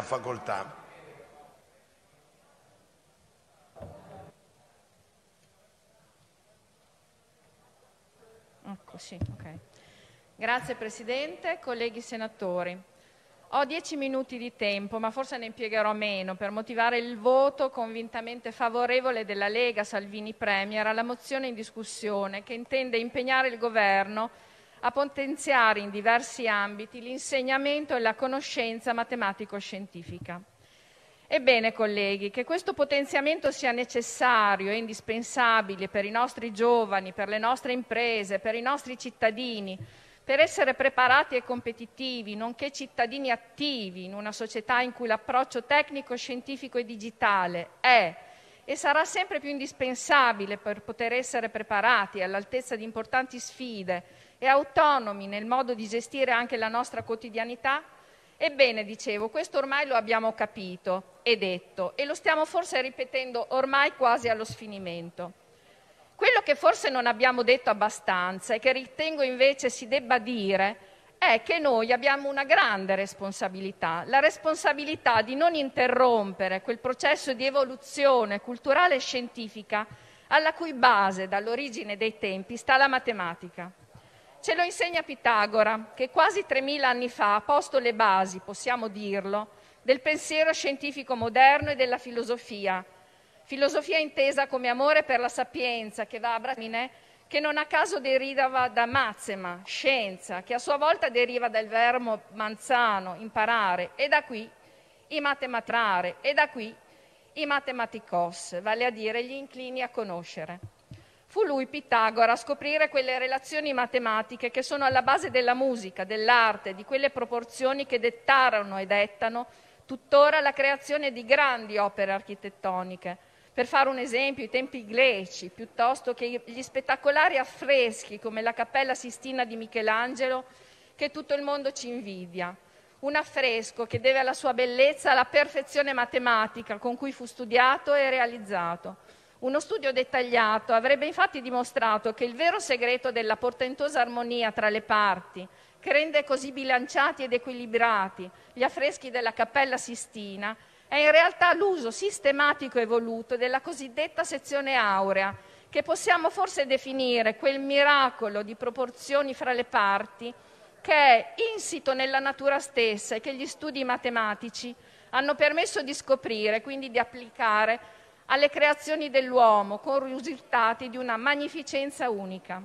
Ha facoltà. Ecco, sì, ok. Grazie Presidente, colleghi senatori. Ho dieci minuti di tempo, ma forse ne impiegherò meno per motivare il voto convintamente favorevole della Lega Salvini Premier alla mozione in discussione che intende impegnare il Governo a potenziare in diversi ambiti l'insegnamento e la conoscenza matematico-scientifica. Ebbene, colleghi, che questo potenziamento sia necessario e indispensabile per i nostri giovani, per le nostre imprese, per i nostri cittadini, per essere preparati e competitivi, nonché cittadini attivi in una società in cui l'approccio tecnico, scientifico e digitale è e sarà sempre più indispensabile per poter essere preparati all'altezza di importanti sfide e autonomi nel modo di gestire anche la nostra quotidianità? Ebbene, dicevo, questo ormai lo abbiamo capito e detto e lo stiamo forse ripetendo ormai quasi allo sfinimento. Quello che forse non abbiamo detto abbastanza e che ritengo invece si debba dire è che noi abbiamo una grande responsabilità, la responsabilità di non interrompere quel processo di evoluzione culturale e scientifica alla cui base, dall'origine dei tempi, sta la matematica. Ce lo insegna Pitagora, che quasi 3.000 anni fa ha posto le basi, possiamo dirlo, del pensiero scientifico moderno e della filosofia, Filosofia intesa come amore per la sapienza che va a bramine, che non a caso deriva da mazzema, scienza, che a sua volta deriva dal verbo manzano, imparare, e da qui i matematrare, e da qui i matematicos, vale a dire gli inclini a conoscere. Fu lui, Pitagora, a scoprire quelle relazioni matematiche che sono alla base della musica, dell'arte, di quelle proporzioni che dettarono e dettano tuttora la creazione di grandi opere architettoniche, per fare un esempio, i templi greci, piuttosto che gli spettacolari affreschi come la Cappella Sistina di Michelangelo, che tutto il mondo ci invidia. Un affresco che deve alla sua bellezza alla perfezione matematica con cui fu studiato e realizzato. Uno studio dettagliato avrebbe infatti dimostrato che il vero segreto della portentosa armonia tra le parti, che rende così bilanciati ed equilibrati gli affreschi della Cappella Sistina, è in realtà l'uso sistematico e voluto della cosiddetta sezione aurea, che possiamo forse definire quel miracolo di proporzioni fra le parti che è insito nella natura stessa e che gli studi matematici hanno permesso di scoprire, quindi di applicare alle creazioni dell'uomo con risultati di una magnificenza unica.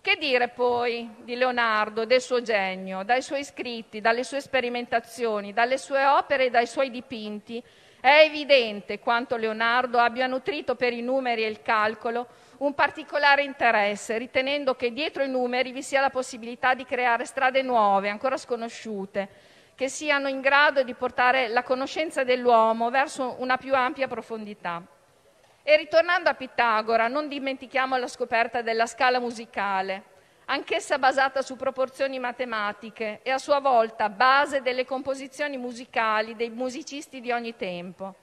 Che dire poi di Leonardo, del suo genio, dai suoi scritti, dalle sue sperimentazioni, dalle sue opere e dai suoi dipinti? È evidente quanto Leonardo abbia nutrito per i numeri e il calcolo un particolare interesse, ritenendo che dietro i numeri vi sia la possibilità di creare strade nuove, ancora sconosciute, che siano in grado di portare la conoscenza dell'uomo verso una più ampia profondità. E ritornando a Pitagora, non dimentichiamo la scoperta della scala musicale, anch'essa basata su proporzioni matematiche e a sua volta base delle composizioni musicali dei musicisti di ogni tempo.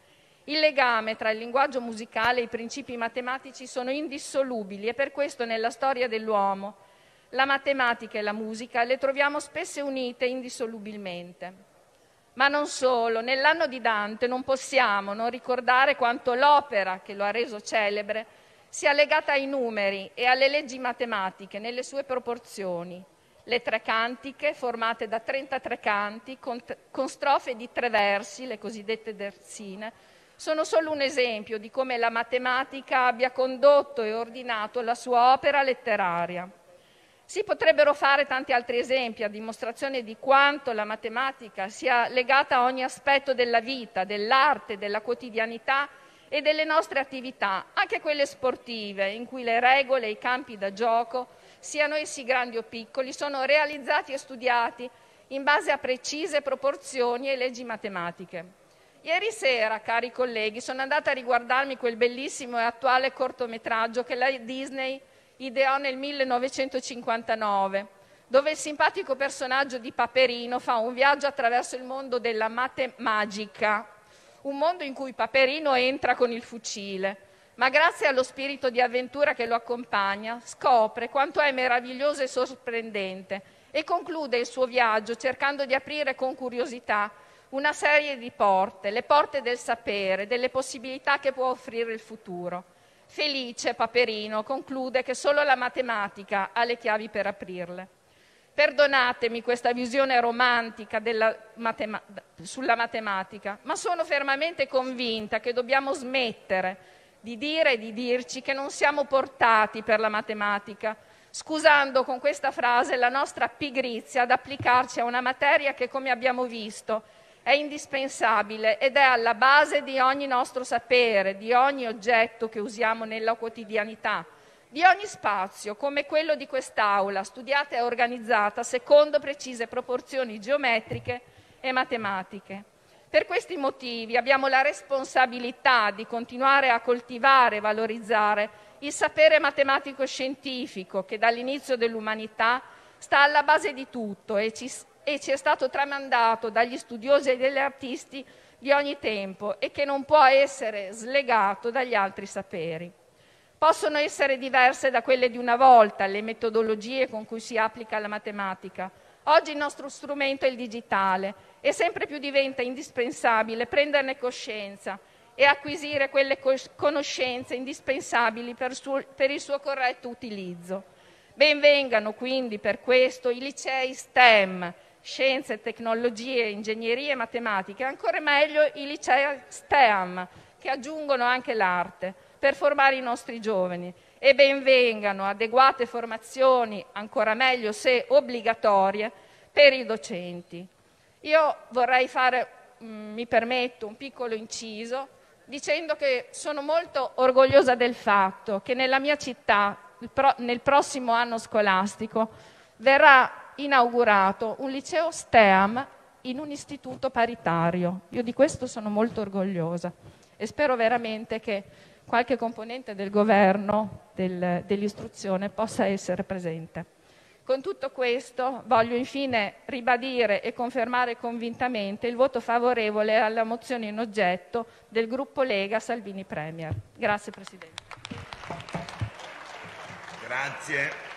Il legame tra il linguaggio musicale e i principi matematici sono indissolubili e per questo nella storia dell'uomo la matematica e la musica le troviamo spesso unite indissolubilmente. Ma non solo, nell'anno di Dante non possiamo non ricordare quanto l'opera che lo ha reso celebre sia legata ai numeri e alle leggi matematiche nelle sue proporzioni. Le tre cantiche, formate da 33 canti, con, con strofe di tre versi, le cosiddette terzine, sono solo un esempio di come la matematica abbia condotto e ordinato la sua opera letteraria. Si potrebbero fare tanti altri esempi a dimostrazione di quanto la matematica sia legata a ogni aspetto della vita, dell'arte, della quotidianità e delle nostre attività, anche quelle sportive, in cui le regole e i campi da gioco, siano essi grandi o piccoli, sono realizzati e studiati in base a precise proporzioni e leggi matematiche. Ieri sera, cari colleghi, sono andata a riguardarmi quel bellissimo e attuale cortometraggio che la Disney ideò nel 1959, dove il simpatico personaggio di Paperino fa un viaggio attraverso il mondo della matemagica, un mondo in cui Paperino entra con il fucile, ma grazie allo spirito di avventura che lo accompagna, scopre quanto è meraviglioso e sorprendente e conclude il suo viaggio cercando di aprire con curiosità una serie di porte, le porte del sapere, delle possibilità che può offrire il futuro. Felice Paperino conclude che solo la matematica ha le chiavi per aprirle. Perdonatemi questa visione romantica matema- sulla matematica, ma sono fermamente convinta che dobbiamo smettere di dire e di dirci che non siamo portati per la matematica, scusando con questa frase la nostra pigrizia ad applicarci a una materia che, come abbiamo visto, è indispensabile ed è alla base di ogni nostro sapere, di ogni oggetto che usiamo nella quotidianità, di ogni spazio, come quello di quest'Aula, studiata e organizzata secondo precise proporzioni geometriche e matematiche. Per questi motivi abbiamo la responsabilità di continuare a coltivare e valorizzare il sapere matematico-scientifico che dall'inizio dell'umanità sta alla base di tutto e ci, e ci è stato tramandato dagli studiosi e dagli artisti di ogni tempo e che non può essere slegato dagli altri saperi. Possono essere diverse da quelle di una volta le metodologie con cui si applica la matematica. Oggi il nostro strumento è il digitale e sempre più diventa indispensabile prenderne coscienza e acquisire quelle conoscenze indispensabili per, suo, per il suo corretto utilizzo. Benvengano quindi per questo i licei STEM, scienze, tecnologie, ingegnerie e matematica, ancora meglio i licei STEAM, che aggiungono anche l'arte, per formare i nostri giovani. E benvengano adeguate formazioni, ancora meglio se obbligatorie, per i docenti. Io vorrei fare, mm, mi permetto, un piccolo inciso dicendo che sono molto orgogliosa del fatto che nella mia città, nel prossimo anno scolastico, verrà inaugurato un liceo STEAM in un istituto paritario. Io di questo sono molto orgogliosa e spero veramente che qualche componente del governo del, dell'istruzione possa essere presente. Con tutto questo voglio infine ribadire e confermare convintamente il voto favorevole alla mozione in oggetto del gruppo Lega Salvini Premier. Grazie Presidente. Grazie.